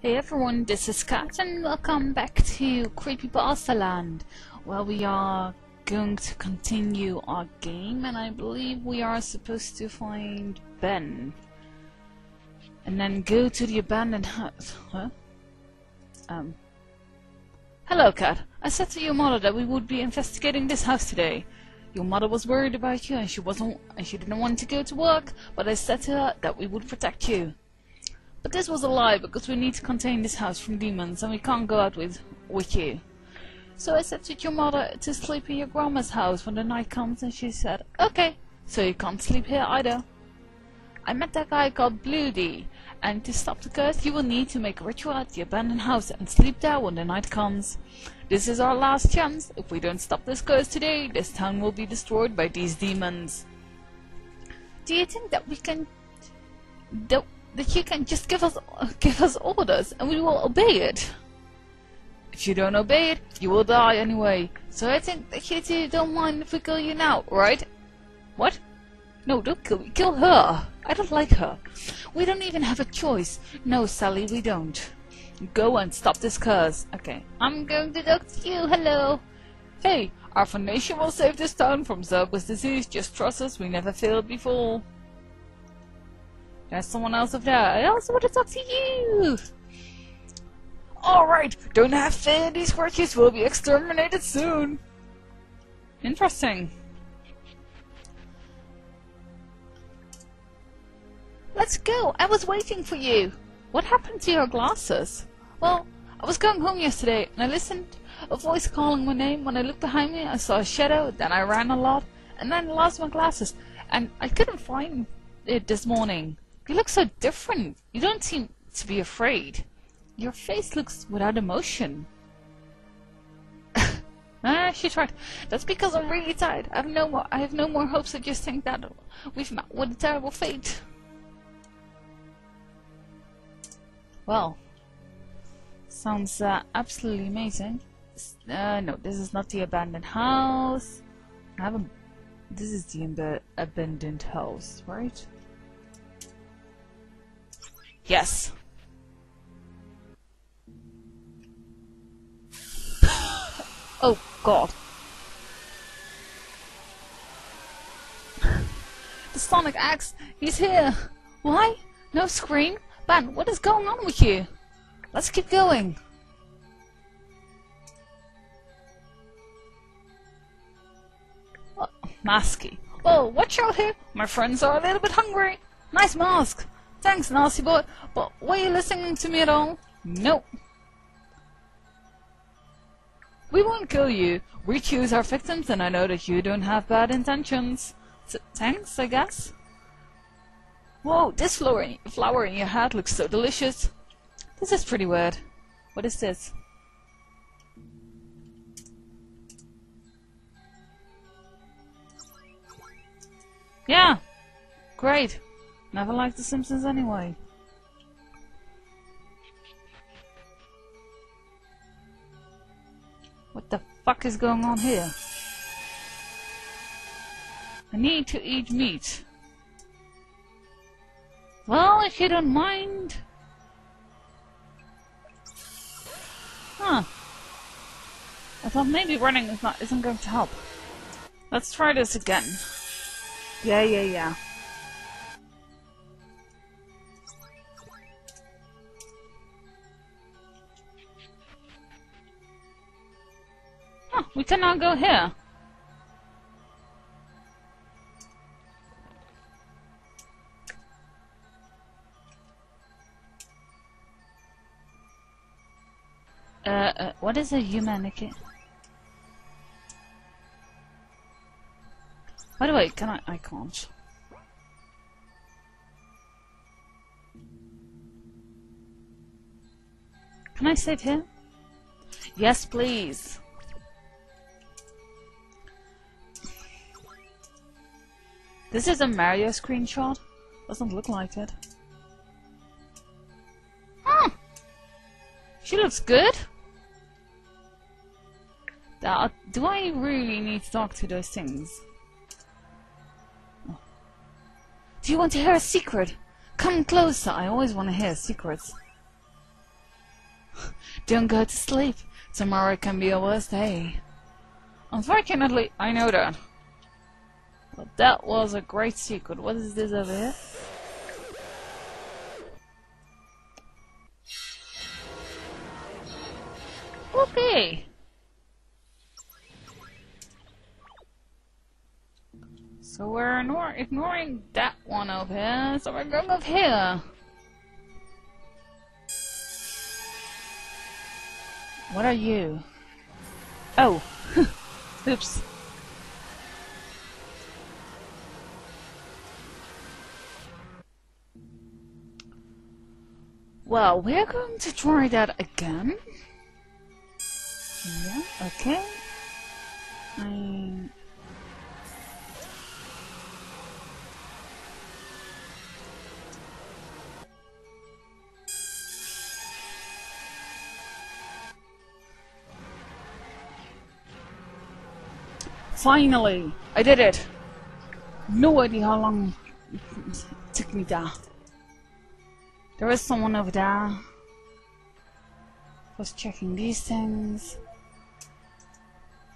Hey everyone, this is Kat and welcome back to Creepypasta Land where we are going to continue our game and I believe we are supposed to find Ben and then go to the abandoned house. Huh? Um. Hello Kat, I said to your mother that we would be investigating this house today. Your mother was worried about you and she wasn't and she didn't want to go to work, but I said to her that we would protect you. But this was a lie because we need to contain this house from demons and we can't go out with with you. So I said to your mother to sleep in your grandma's house when the night comes and she said, Okay, so you can't sleep here either. I met that guy called Bloody and to stop the curse you will need to make a ritual at the abandoned house and sleep there when the night comes. This is our last chance. If we don't stop this curse today, this town will be destroyed by these demons. Do you think that we can that, that you can just give us give us orders and we will obey it? If you don't obey it, you will die anyway. So I think that you don't mind if we kill you now, right? What? No, don't kill me. Kill her. I don't like her. We don't even have a choice. No, Sally, we don't. Go and stop this curse. Okay, I'm going to talk to you. Hello. Hey, our foundation will save this town from Zerber's disease. Just trust us. We never failed before. There's someone else up there. I also want to talk to you. Alright, don't have fear. These creatures will be exterminated soon. Interesting. Let's go. I was waiting for you. What happened to your glasses? Well, I was going home yesterday and I listened a voice calling my name. When I looked behind me, I saw a shadow. Then I ran a lot and then lost my glasses. And I couldn't find it this morning. You look so different. You don't seem to be afraid. Your face looks without emotion. ah, she tried. That's because I'm really tired. I have no more. I have no more hopes. I just think that we've met with a terrible fate. Well, sounds uh, absolutely amazing. Uh, no, this is not the abandoned house. I haven't. This is the ab abandoned house, right? Yes. oh God. The Sonic.exe, he's here. Why? No scream. Ben, what is going on with you? Let's keep going. Oh, Masky. Oh, watch out here. My friends are a little bit hungry. Nice mask. Thanks, nasty boy. But were you listening to me at all? Nope. We won't kill you. We choose our victims, and I know that you don't have bad intentions. So, thanks, I guess. Whoa, this flower in, flower in your hat looks so delicious. This is pretty weird. What is this? Yeah! Great! Never liked The Simpsons anyway. What the fuck is going on here? I need to eat meat. Well, if you don't mind. Huh. I thought maybe running is not isn't going to help. Let's try this again. Yeah, yeah, yeah. We cannot go here. Uh, uh, what is a humanity? By the way, can I? I can't. Can I save here? Yes, please. This is a Mario screenshot? Doesn't look like it. Hmm. She looks good. Uh, do I really need to talk to those things? Oh. Do you want to hear a secret? Come closer. I always want to hear secrets. Don't go to sleep. Tomorrow can be a worse day. Unfortunately, I know that. But that was a great secret. What is this over here? Okay. So we're ignore ignoring that one over here, so we're going over here. What are you? Oh. Oops. Well, we're going to try that again. Yeah, okay. I... Finally! I did it! No idea how long it took me down. There is someone over there. Just checking these things.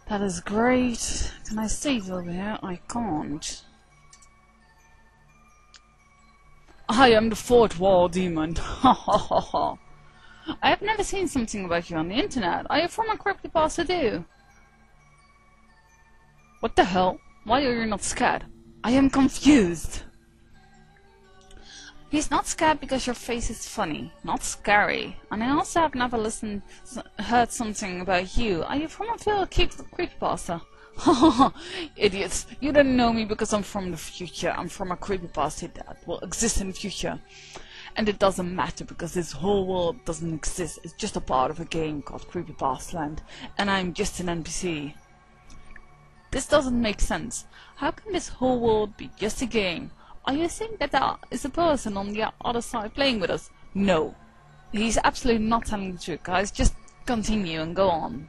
That is great. Can I save over here? I can't. I am the fourth wall demon. I have never seen something about you on the internet. Are you from a creepypasta do? What the hell? Why are you not scared? I am confused. He's not scared because your face is funny, not scary. And I also have never listened, heard something about you. Are you from a field keep creepypasta? Idiots! You don't know me because I'm from the future. I'm from a creepypasta that will exist in the future. And it doesn't matter because this whole world doesn't exist. It's just a part of a game called Creepypasta Land. And I'm just an NPC. This doesn't make sense. How can this whole world be just a game? Are you saying that there is a person on the other side playing with us? No. He's absolutely not telling the truth, guys. Just continue and go on.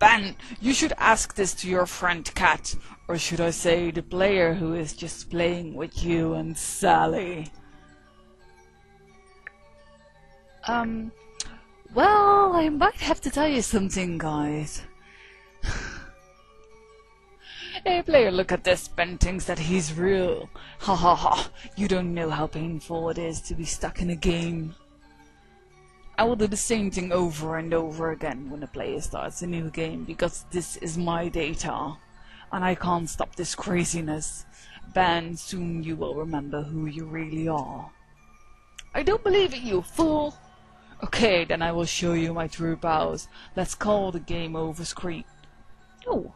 Ben, you should ask this to your friend Kat. Or should I say the player who is just playing with you and Sally? Um, well, I might have to tell you something, guys. Hey player, look at this. Ben thinks that he's real. Ha ha ha. You don't know how painful it is to be stuck in a game. I will do the same thing over and over again when a player starts a new game because this is my data. And I can't stop this craziness. Ben, soon you will remember who you really are. I don't believe it, you fool! Okay, then I will show you my true powers. Let's call the game over screen. Oh,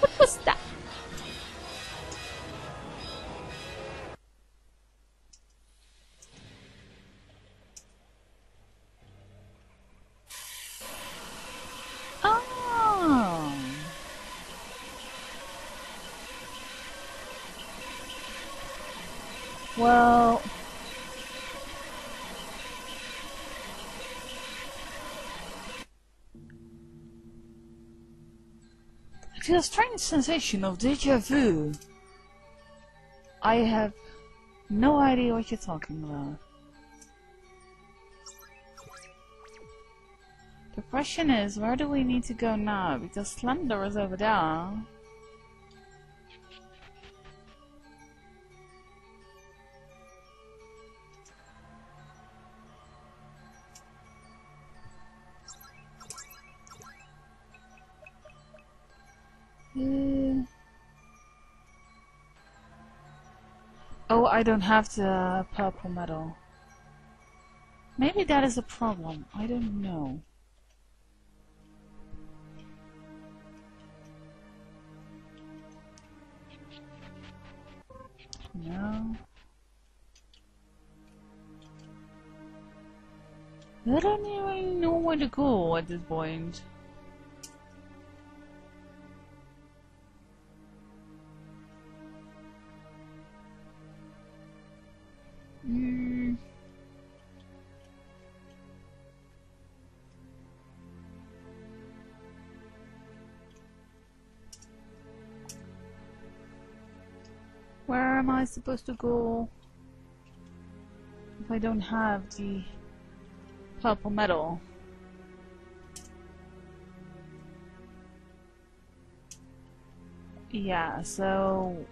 What was that? Oh. Well... I feel a strange sensation of deja vu. I have no idea what you're talking about. The question is, where do we need to go now? Because Slender is over there. Oh, I don't have the purple medal. Maybe that is a problem. I don't know. No. I don't even know where to go at this point. Where am I supposed to go if I don't have the purple medal? Yeah, so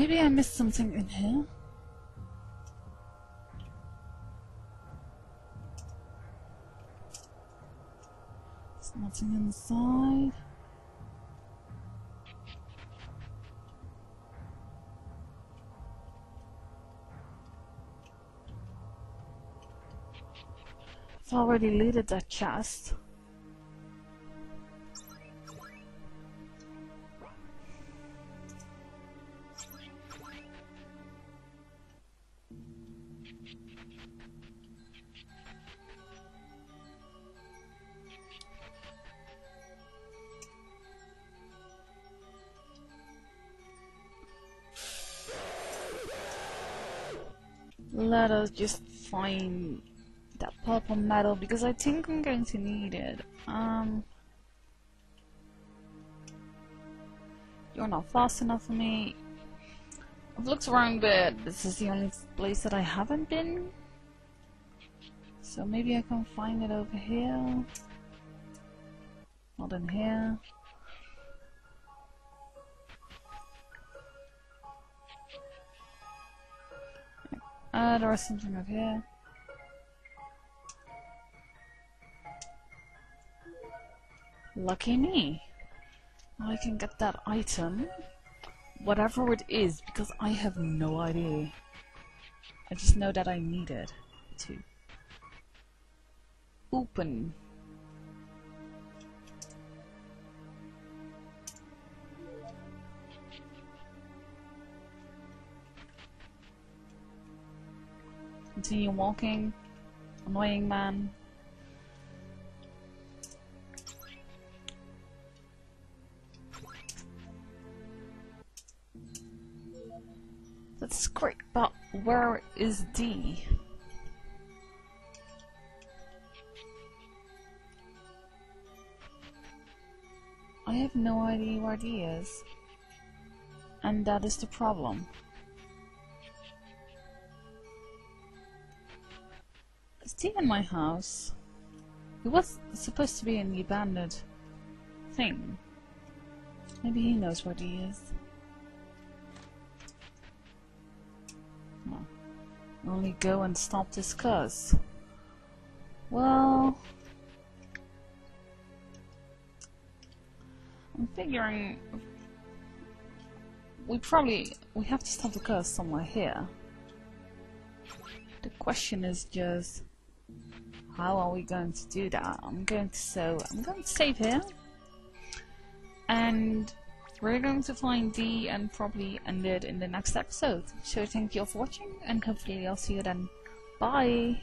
Maybe I missed something in here? Nothing inside. I've already looted that chest. Let us just find that purple medal because I think I'm going to need it. Um, you're not fast enough for me. I've looked around, but this is the only place that I haven't been. So maybe I can find it over here. Not in here. Uh, there was something over here. Lucky me. I can get that item, whatever it is, because I have no idea. I just know that I need it to open. Continue walking. Annoying man. That's great, but where is D? I have no idea where D is. And that is the problem. In my house? He was supposed to be in the abandoned thing. Maybe he knows what he is. Only go and stop this curse. Well... I'm figuring... We probably... We have to stop the curse somewhere here. The question is just... How are we going to do that? I'm going to so... I'm going to save here. And we're going to find D and probably end it in the next episode. So thank you all for watching and hopefully I'll see you then. Bye!